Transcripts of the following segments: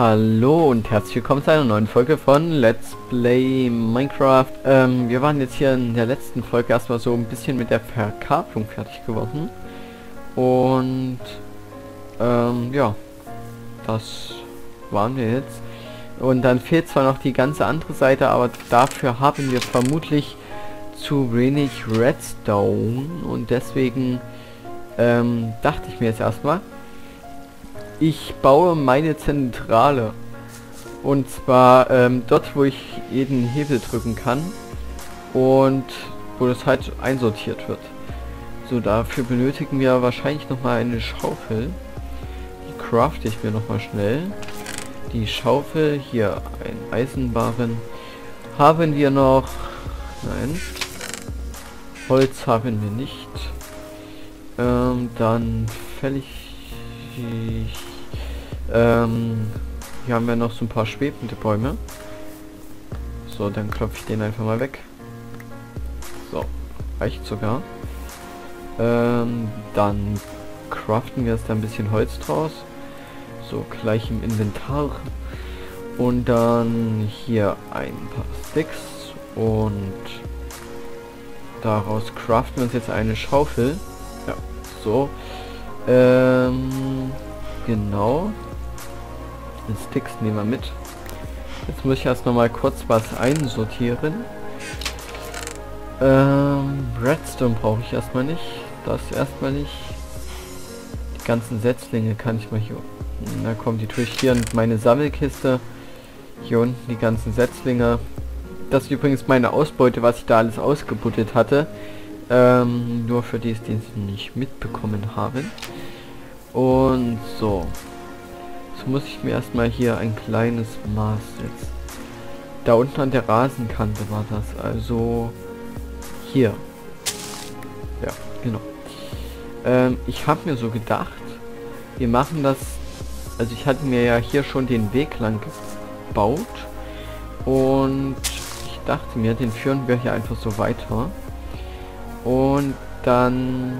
Hallo und herzlich willkommen zu einer neuen Folge von Let's Play Minecraft. Ähm, wir waren jetzt hier in der letzten Folge erstmal so ein bisschen mit der Verkabelung fertig geworden. Und ähm, ja, das waren wir jetzt. Und dann fehlt zwar noch die ganze andere Seite, aber dafür haben wir vermutlich zu wenig Redstone. Und deswegen ähm, dachte ich mir jetzt erstmal, ich baue meine Zentrale. Und zwar ähm, dort, wo ich jeden Hebel drücken kann. Und wo das halt einsortiert wird. So, dafür benötigen wir wahrscheinlich noch mal eine Schaufel. Die crafte ich mir noch mal schnell. Die Schaufel, hier ein Eisenbarren. Haben wir noch... Nein. Holz haben wir nicht. Ähm, dann fällig... Ähm, hier haben wir noch so ein paar schwebende Bäume. So, dann klopfe ich den einfach mal weg. So, reicht sogar. Ähm, dann craften wir jetzt ein bisschen Holz draus. So, gleich im Inventar. Und dann hier ein paar Sticks. Und daraus craften wir uns jetzt eine Schaufel. Ja, so. Ähm, genau. Den Sticks nehmen wir mit. Jetzt muss ich erst noch mal kurz was einsortieren. Ähm, Redstone brauche ich erstmal nicht. Das erstmal nicht. Die ganzen Setzlinge kann ich mal hier... Na komm, die tue ich hier in meine Sammelkiste. Hier unten die ganzen Setzlinge. Das ist übrigens meine Ausbeute, was ich da alles ausgebuttet hatte. Ähm, nur für die, die es nicht mitbekommen haben. Und so. Jetzt muss ich mir erstmal hier ein kleines Maß setzen. Da unten an der Rasenkante war das. Also hier. Ja, genau. Ähm, ich habe mir so gedacht, wir machen das... Also ich hatte mir ja hier schon den Weg lang gebaut. Und ich dachte mir, den führen wir hier einfach so weiter. Und dann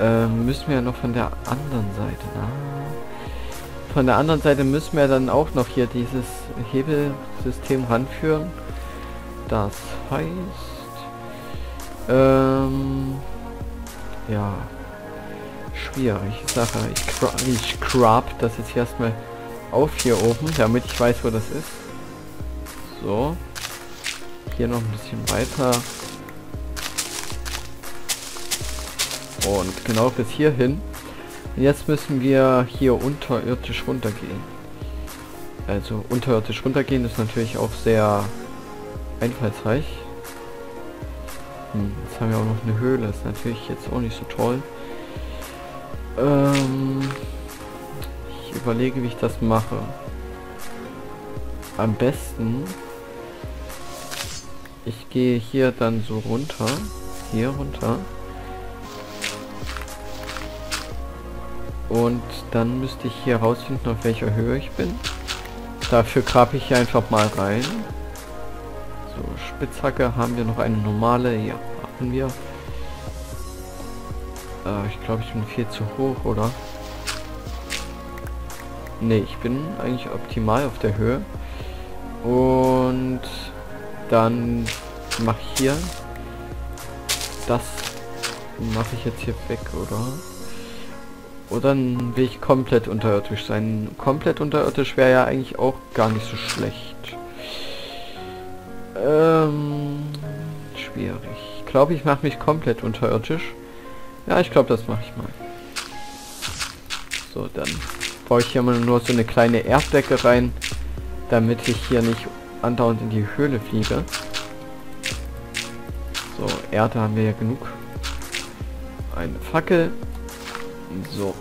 äh, müssen wir ja noch von der anderen Seite. Na, von der anderen Seite müssen wir dann auch noch hier dieses Hebelsystem ranführen. Das heißt, ähm, ja, schwierig Sache. Ich, cra ich crab das jetzt erstmal auf hier oben, damit ich weiß, wo das ist. So, hier noch ein bisschen weiter. Und genau bis hierhin. Jetzt müssen wir hier unterirdisch runtergehen. Also unterirdisch runtergehen ist natürlich auch sehr einfallsreich. Hm, jetzt haben wir auch noch eine Höhle. Ist natürlich jetzt auch nicht so toll. Ähm, ich überlege, wie ich das mache. Am besten ich gehe hier dann so runter. Hier runter. Und dann müsste ich hier rausfinden, auf welcher Höhe ich bin. Dafür grabe ich hier einfach mal rein. So, Spitzhacke haben wir noch eine normale. Ja, haben wir. Äh, ich glaube, ich bin viel zu hoch, oder? Ne, ich bin eigentlich optimal auf der Höhe. Und dann mache ich hier das mache ich jetzt hier weg, oder? Oder will ich komplett unterirdisch sein? Komplett unterirdisch wäre ja eigentlich auch gar nicht so schlecht. Ähm, schwierig. Ich glaube, ich mache mich komplett unterirdisch. Ja, ich glaube, das mache ich mal. So, dann baue ich hier mal nur so eine kleine Erddecke rein, damit ich hier nicht andauernd in die Höhle fliege. So, Erde haben wir ja genug. Eine Fackel. So.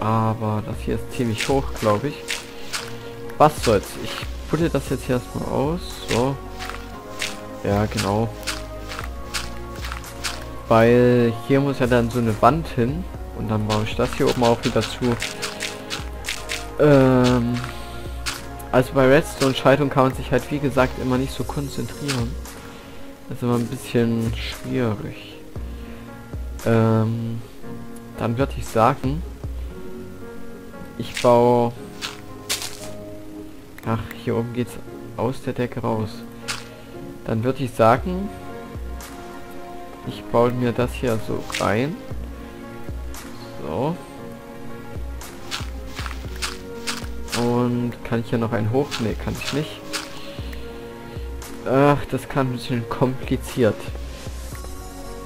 Aber das hier ist ziemlich hoch, glaube ich. Was soll's. Ich putte das jetzt erstmal aus. So. Ja, genau. Weil hier muss ja dann so eine Wand hin. Und dann baue ich das hier oben auch wieder zu. Ähm, also bei Redstone-Schaltung kann man sich halt wie gesagt immer nicht so konzentrieren. Das ist immer ein bisschen schwierig. Ähm, dann würde ich sagen, ich baue Ach, hier oben geht's aus der Decke raus. Dann würde ich sagen, ich baue mir das hier so rein. So. Und kann ich hier noch einen hoch? Ne, kann ich nicht. Ach, das kann ein bisschen kompliziert.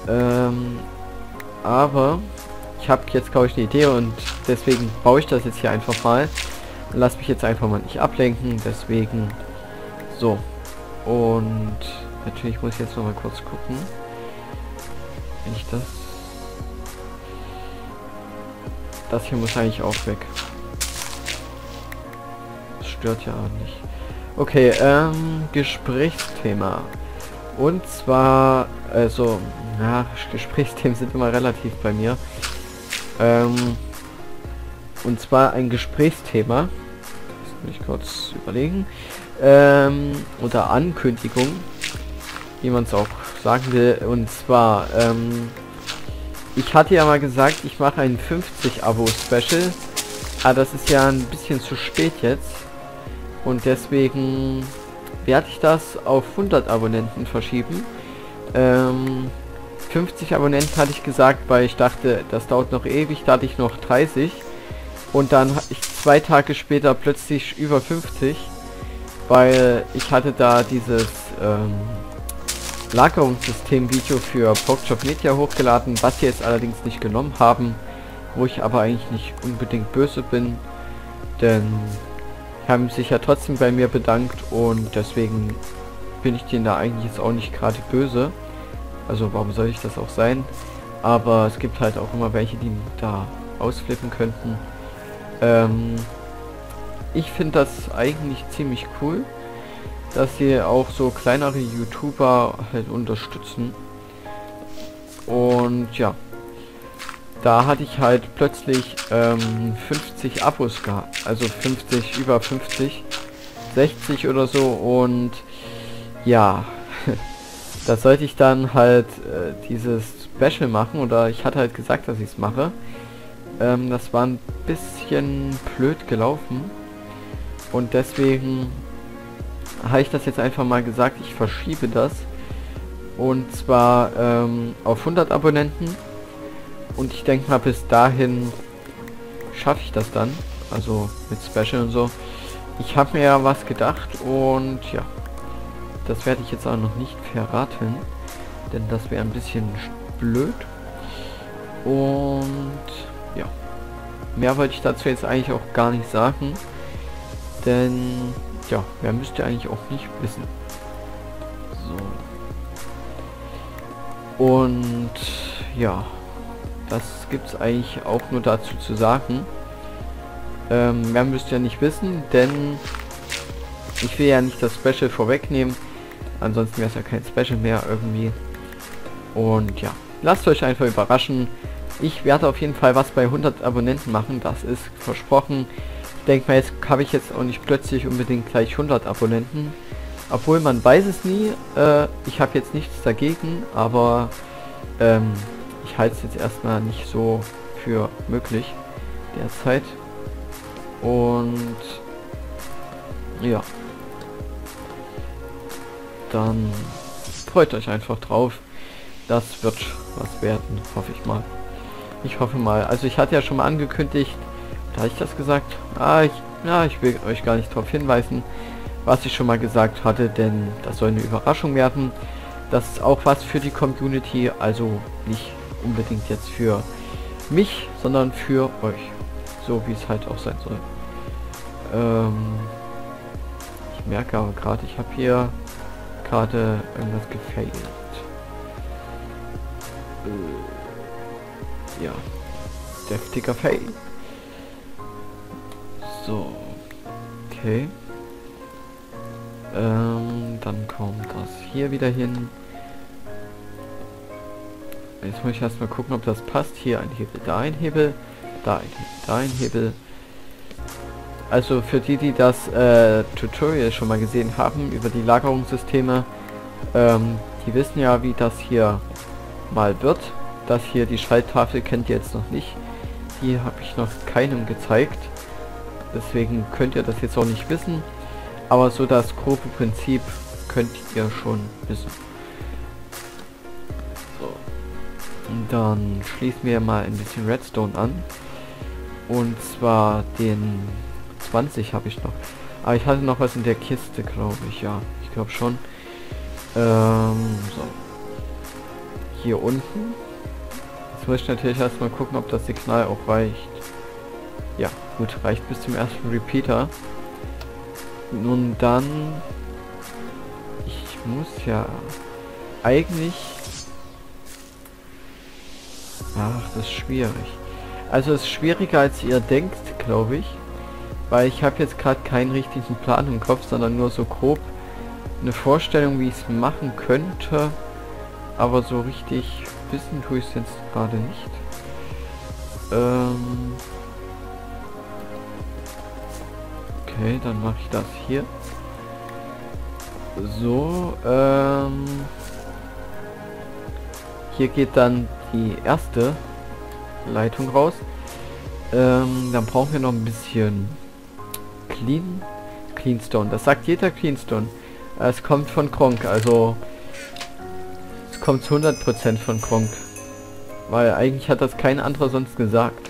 Ähm, aber habe jetzt glaube ich eine Idee und deswegen baue ich das jetzt hier einfach mal. Lass mich jetzt einfach mal nicht ablenken. Deswegen so. Und natürlich muss ich jetzt noch mal kurz gucken. Wenn ich das... Das hier muss eigentlich auch weg. Das stört ja auch nicht. Okay, ähm, Gesprächsthema. Und zwar, also, ja, Gesprächsthemen sind immer relativ bei mir. Ähm, und zwar ein Gesprächsthema. Muss ich kurz überlegen. Ähm, oder Ankündigung, wie man es auch sagen will. Und zwar, ähm, ich hatte ja mal gesagt, ich mache ein 50 Abo Special. Aber das ist ja ein bisschen zu spät jetzt. Und deswegen werde ich das auf 100 Abonnenten verschieben. Ähm, 50 Abonnenten hatte ich gesagt, weil ich dachte, das dauert noch ewig, da hatte ich noch 30. Und dann hatte ich zwei Tage später plötzlich über 50, weil ich hatte da dieses ähm, Lagerungssystem-Video für Pogshop Media hochgeladen, was sie jetzt allerdings nicht genommen haben, wo ich aber eigentlich nicht unbedingt böse bin, denn haben sich ja trotzdem bei mir bedankt und deswegen bin ich denen da eigentlich jetzt auch nicht gerade böse. Also warum soll ich das auch sein? Aber es gibt halt auch immer welche, die da ausflippen könnten. Ähm, ich finde das eigentlich ziemlich cool, dass sie auch so kleinere YouTuber halt unterstützen. Und ja, da hatte ich halt plötzlich ähm, 50 Abos gehabt, also 50, über 50, 60 oder so und ja, da sollte ich dann halt äh, dieses Special machen oder ich hatte halt gesagt, dass ich es mache. Ähm, das war ein bisschen blöd gelaufen und deswegen habe ich das jetzt einfach mal gesagt, ich verschiebe das und zwar ähm, auf 100 Abonnenten und ich denke mal, bis dahin schaffe ich das dann. Also mit Special und so. Ich habe mir ja was gedacht und ja. Das werde ich jetzt auch noch nicht verraten. Denn das wäre ein bisschen blöd. Und ja. Mehr wollte ich dazu jetzt eigentlich auch gar nicht sagen. Denn ja, wer müsste eigentlich auch nicht wissen. So. Und ja. Das gibt es eigentlich auch nur dazu zu sagen. Ähm, mehr müsst ihr nicht wissen, denn ich will ja nicht das Special vorwegnehmen. Ansonsten wäre es ja kein Special mehr irgendwie. Und ja, lasst euch einfach überraschen. Ich werde auf jeden Fall was bei 100 Abonnenten machen, das ist versprochen. Ich denke mal, jetzt habe ich jetzt auch nicht plötzlich unbedingt gleich 100 Abonnenten. Obwohl man weiß es nie. Äh, ich habe jetzt nichts dagegen, aber ähm, ich halte es jetzt erstmal nicht so für möglich derzeit. Und ja. Dann freut euch einfach drauf. Das wird was werden, hoffe ich mal. Ich hoffe mal. Also ich hatte ja schon mal angekündigt, da ich das gesagt. Ah, ich, ja, ich will euch gar nicht darauf hinweisen, was ich schon mal gesagt hatte, denn das soll eine Überraschung werden. Das ist auch was für die Community, also nicht unbedingt jetzt für mich, sondern für euch. So wie es halt auch sein soll. Ähm, ich merke aber gerade, ich habe hier gerade irgendwas gefailt. Äh, ja. Deftiger Fail. So. Okay. Ähm, dann kommt das hier wieder hin. Jetzt muss ich erstmal gucken, ob das passt. Hier ein Hebel, da ein Hebel, da ein Hebel, da ein Hebel. Also für die, die das äh, Tutorial schon mal gesehen haben über die Lagerungssysteme, ähm, die wissen ja, wie das hier mal wird. Das hier, die Schalttafel kennt ihr jetzt noch nicht. Die habe ich noch keinem gezeigt. Deswegen könnt ihr das jetzt auch nicht wissen. Aber so das grobe Prinzip könnt ihr schon wissen. So. Dann schließen wir mal ein bisschen Redstone an. Und zwar den 20 habe ich noch. Aber ich hatte noch was in der Kiste, glaube ich. Ja, ich glaube schon. Ähm, so. Hier unten. Jetzt muss ich natürlich erstmal gucken, ob das Signal auch reicht. Ja, gut, reicht bis zum ersten Repeater. Nun dann... Ich muss ja eigentlich... Ach, das ist schwierig. Also es ist schwieriger als ihr denkt, glaube ich. Weil ich habe jetzt gerade keinen richtigen Plan im Kopf, sondern nur so grob eine Vorstellung, wie ich es machen könnte. Aber so richtig wissen tue ich es jetzt gerade nicht. Ähm okay, dann mache ich das hier. So, ähm hier geht dann die erste Leitung raus. Ähm, dann brauchen wir noch ein bisschen Clean Cleanstone. Das sagt jeder Cleanstone. Es kommt von Kronk, also es kommt zu 100% von Kronk. Weil eigentlich hat das kein anderer sonst gesagt.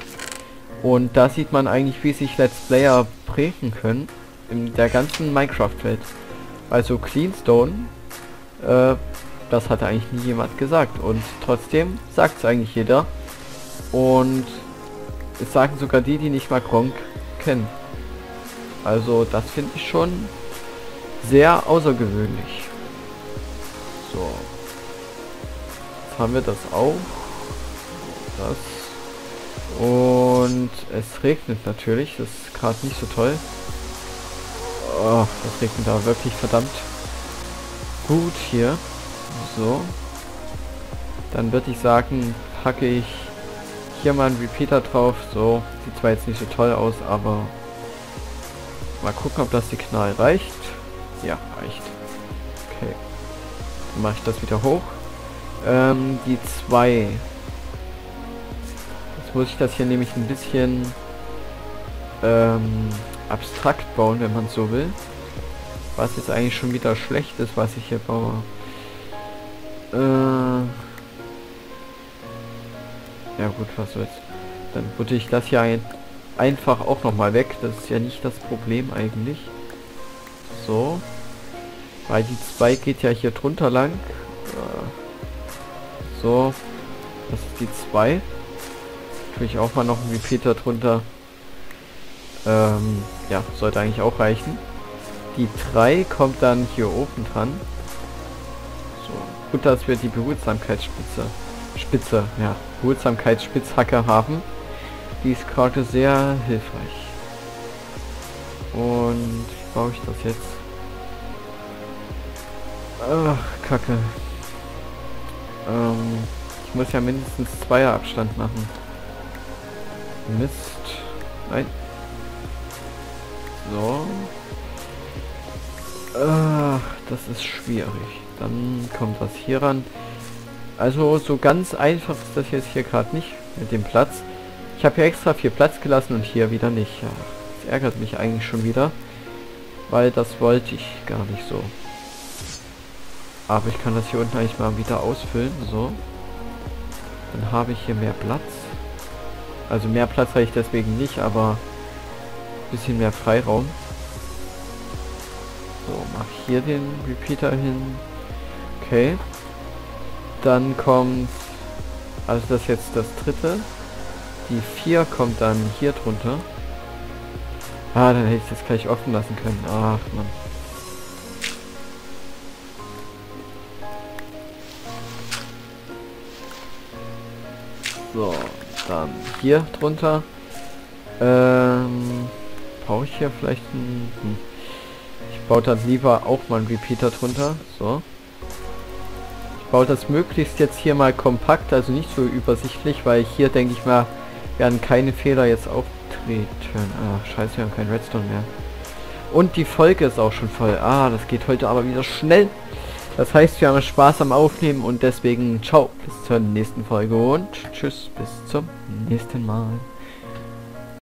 Und da sieht man eigentlich, wie sich Let's Player prägen können in der ganzen Minecraft-Welt. Also Cleanstone, äh, das hat eigentlich nie jemand gesagt. Und trotzdem sagt es eigentlich jeder. Und es sagen sogar die, die nicht mal Kronk kennen. Also das finde ich schon sehr außergewöhnlich. So. Jetzt haben wir das auch. Das. Und es regnet natürlich. Das ist gerade nicht so toll. Oh, das regnet da wirklich verdammt gut hier. So. Dann würde ich sagen, packe ich hier mal einen Repeater drauf. So, sieht zwar jetzt nicht so toll aus, aber mal gucken, ob das Signal reicht. Ja, reicht. Okay. Dann mache ich das wieder hoch. Ähm, die zwei. Jetzt muss ich das hier nämlich ein bisschen ähm, abstrakt bauen, wenn man so will. Was jetzt eigentlich schon wieder schlecht ist, was ich hier baue. Äh, ja gut, was soll's. Dann würde ich das hier einfach auch noch mal weg. Das ist ja nicht das Problem eigentlich. So. Weil die 2 geht ja hier drunter lang. Äh, so. Das ist die 2. ich auch mal noch ein Repeater drunter. Ähm, ja, sollte eigentlich auch reichen. Die 3 kommt dann hier oben dran. So. Gut, dass wir die Behutsamkeitsspitze Spitze, ja, Behutsamkeitsspitzhacke haben. Die ist gerade sehr hilfreich. Und baue ich das jetzt? Ach, Kacke. Ähm, ich muss ja mindestens zweier Abstand machen. Mist. Nein. So. Ach, das ist schwierig. Dann kommt was hier ran. Also so ganz einfach ist das jetzt hier gerade nicht mit dem Platz. Ich habe hier extra viel Platz gelassen und hier wieder nicht. Ja, das ärgert mich eigentlich schon wieder. Weil das wollte ich gar nicht so. Aber ich kann das hier unten eigentlich mal wieder ausfüllen. So. Dann habe ich hier mehr Platz. Also mehr Platz habe ich deswegen nicht, aber bisschen mehr Freiraum. So, mach hier den Repeater hin. Okay. Dann kommt, also das ist jetzt das dritte. Die 4 kommt dann hier drunter. Ah, dann hätte ich das gleich offen lassen können. Ach, man. So, dann hier drunter. Ähm, brauche ich hier vielleicht ein... Hm. Ich baue dann lieber auch mal einen Repeater drunter. So baue das möglichst jetzt hier mal kompakt, also nicht so übersichtlich, weil hier denke ich mal, werden keine Fehler jetzt auftreten. Ah, scheiße, wir haben kein Redstone mehr. Und die Folge ist auch schon voll. Ah, das geht heute aber wieder schnell. Das heißt, wir haben Spaß am Aufnehmen und deswegen ciao, bis zur nächsten Folge und tschüss, bis zum nächsten Mal.